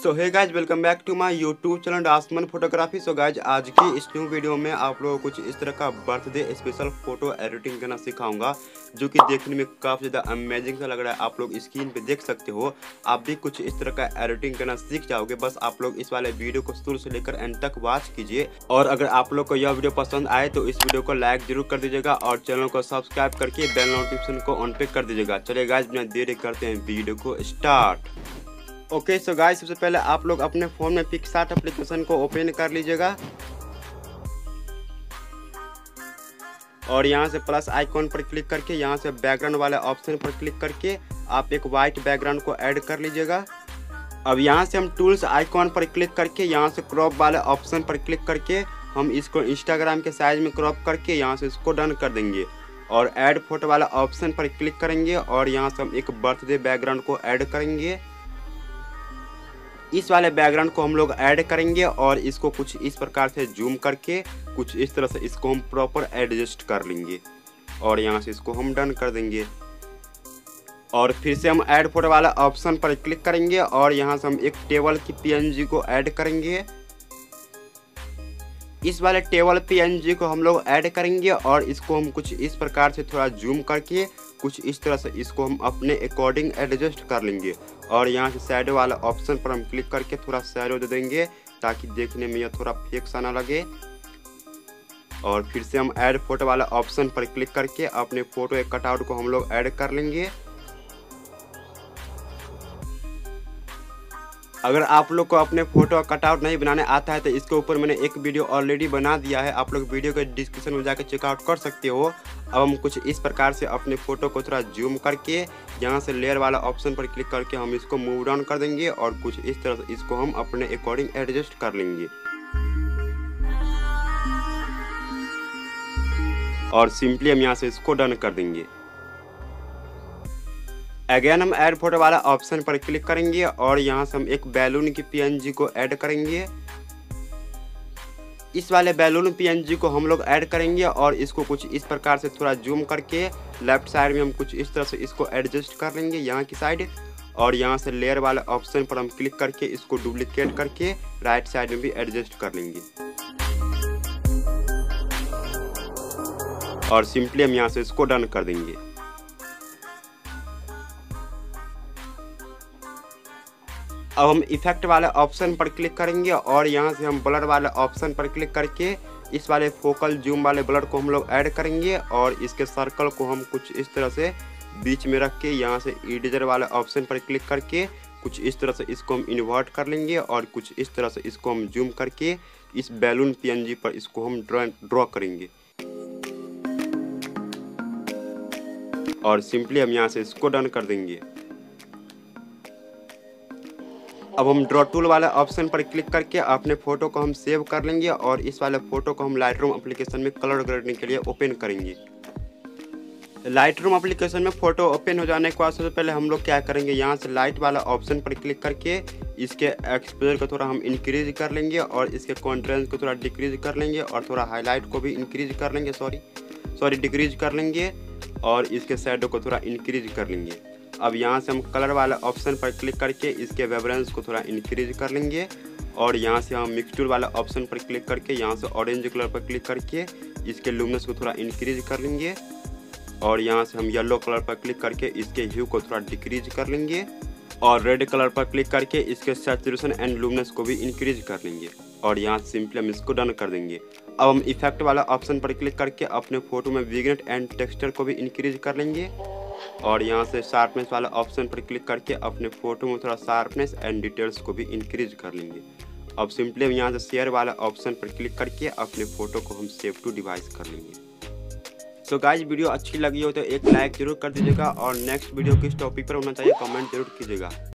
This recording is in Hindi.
So hi guys welcome back to my YouTube channel आसमान फोटोग्राफी सो गाइज़ आज की इस न्यू वीडियो में आप लोगों को कुछ इस तरह का बर्थडे स्पेशल फ़ोटो एडिटिंग करना सिखाऊँगा, जो कि देखने में काफ़ी ज़्यादा अमेजिंग सा लग रहा है। आप लोग स्क्रीन पे देख सकते हो। आप भी कुछ इस तरह का एडिटिंग करना सीख जाओगे। बस आप लोग इस वाले वीडियो को शुरू से लेकर एंड तक वॉच कीजिए। और अगर आप लोग को यह वीडियो पसंद आए तो इस वीडियो को लाइक ज़रूर कर दीजिएगा और चैनल को सब्सक्राइब करके बेल नोटिफिकेशन को ऑन पे कर दीजिएगा। चलिए गाइज़ बिना देरी करते हैं वीडियो को स्टार्ट ओके सो गाइस सबसे पहले आप लोग अपने फ़ोन में पिक्सार्ट एप्लीकेशन को ओपन कर लीजिएगा। और यहाँ से प्लस आइकॉन पर क्लिक करके, यहाँ से बैकग्राउंड वाले ऑप्शन पर क्लिक करके आप एक वाइट बैकग्राउंड को ऐड कर लीजिएगा। अब यहाँ से हम टूल्स आइकॉन पर क्लिक करके, यहाँ से क्रॉप वाले ऑप्शन पर क्लिक करके हम इसको इंस्टाग्राम के साइज़ में क्रॉप करके यहाँ से इसको डन कर देंगे। और ऐड फ़ोटो वाला ऑप्शन पर क्लिक करेंगे और यहाँ से हम एक बर्थडे बैकग्राउंड को ऐड करेंगे। इस वाले बैकग्राउंड को हम लोग ऐड करेंगे और इसको कुछ इस प्रकार से जूम करके कुछ इस तरह से इसको हम प्रॉपर एडजस्ट कर लेंगे। और यहाँ से इसको हम डन कर देंगे। और फिर से हम ऐड फ़ोटो वाला ऑप्शन पर क्लिक करेंगे और यहाँ से हम एक टेबल की पीएनजी को ऐड करेंगे। इस वाले टेबल पीएनजी को हम लोग ऐड करेंगे और इसको हम कुछ इस प्रकार से थोड़ा जूम करके कुछ इस तरह से इसको हम अपने अकॉर्डिंग एडजस्ट कर लेंगे। और यहाँ से सैडो वाला ऑप्शन पर हम क्लिक करके थोड़ा सैडो दे देंगे, ताकि देखने में यह थोड़ा फेक सा ना लगे। और फिर से हम ऐड फ़ोटो वाला ऑप्शन पर क्लिक करके अपने फ़ोटो एक कटआउट को हम लोग ऐड कर लेंगे। अगर आप लोग को अपने फ़ोटो कटआउट नहीं बनाने आता है तो इसके ऊपर मैंने एक वीडियो ऑलरेडी बना दिया है। आप लोग वीडियो के डिस्क्रिप्शन में जाकर चेकआउट कर सकते हो। अब हम कुछ इस प्रकार से अपने फ़ोटो को थोड़ा जूम करके यहाँ से लेयर वाला ऑप्शन पर क्लिक करके हम इसको मूव डाउन कर देंगे और कुछ इस तरह से इसको हम अपने अकॉर्डिंग एडजस्ट कर लेंगे। और सिंपली हम यहाँ से इसको डन कर देंगे। अगेन हम ऐड फ़ोटो वाला ऑप्शन पर क्लिक करेंगे और यहाँ से हम एक बैलून की पीएनजी को ऐड करेंगे। इस वाले बैलून पीएनजी को हम लोग ऐड करेंगे और इसको कुछ इस प्रकार से थोड़ा जूम करके लेफ़्ट साइड में हम कुछ इस तरह से इसको एडजस्ट कर लेंगे यहाँ की साइड और यहाँ से लेयर वाले ऑप्शन पर हम क्लिक करके इसको डुप्लीकेट करके राइट साइड में भी एडजस्ट कर लेंगे। और सिंपली हम यहाँ से इसको डन कर देंगे। अब हम इफ़ेक्ट वाले ऑप्शन पर क्लिक करेंगे और यहाँ से हम ब्लर वाले ऑप्शन पर क्लिक करके इस वाले फोकल जूम वाले ब्लर को हम लोग ऐड करेंगे और इसके सर्कल को हम कुछ इस तरह से बीच में रख के यहाँ से इडिजर वाले ऑप्शन पर क्लिक करके कुछ इस तरह से इसको हम इन्वर्ट कर लेंगे और कुछ इस तरह से इसको हम जूम करके इस बैलून पीएनजी पर इसको हम ड्रॉ ड्रॉ करेंगे। और सिंपली हम यहाँ से इसको डन कर देंगे। अब हम ड्रॉ टूल वाले ऑप्शन पर क्लिक करके अपने फ़ोटो को हम सेव कर लेंगे और इस वाले फ़ोटो को हम लाइट रूम अप्लीकेशन में कलर करने के लिए ओपन करेंगे। लाइट रूम अप्लीकेशन में फ़ोटो ओपन हो जाने के बाद सबसे पहले हम लोग क्या करेंगे? यहाँ से लाइट वाला ऑप्शन पर क्लिक करके इसके एक्सपोजर को थोड़ा हम इंक्रीज कर लेंगे और इसके कॉन्ट्रेंस को थोड़ा डिक्रीज कर लेंगे और थोड़ा हाईलाइट को भी इंक्रीज कर लेंगे सॉरी सॉरी डिक्रीज कर लेंगे और इसके शेडो को थोड़ा इंक्रीज कर लेंगे। अब यहाँ से हम कलर वाला ऑप्शन पर क्लिक करके इसके वेबरेंस को थोड़ा इंक्रीज कर लेंगे। और यहाँ से हम मिक्सचर वाला ऑप्शन पर क्लिक करके यहाँ से ऑरेंज कलर पर क्लिक करके इसके लूमनेस को थोड़ा इंक्रीज कर लेंगे। और यहाँ से हम येलो कलर पर क्लिक करके इसके ह्यू को थोड़ा डिक्रीज कर लेंगे। और रेड कलर पर क्लिक करके इसके सेचुरेशन एंड लूमनेस को भी इंक्रीज कर लेंगे। और यहाँ सिंपली हम इसको डन कर देंगे। अब हम इफ़ेक्ट वाला ऑप्शन पर क्लिक करके अपने फ़ोटो में विगनेट एंड टेक्सचर को भी इंक्रीज कर लेंगे। और यहाँ से शार्पनेस वाला ऑप्शन पर क्लिक करके अपने फ़ोटो में थोड़ा शार्पनेस एंड डिटेल्स को भी इंक्रीज कर लेंगे। अब सिंपली हम यहाँ से शेयर वाला ऑप्शन पर क्लिक करके अपने फ़ोटो को हम सेव टू डिवाइस कर लेंगे। तो गाइज़ वीडियो अच्छी लगी हो तो एक लाइक ज़रूर कर दीजिएगा और नेक्स्ट वीडियो किस टॉपिक पर होना चाहिए कमेंट ज़रूर कीजिएगा।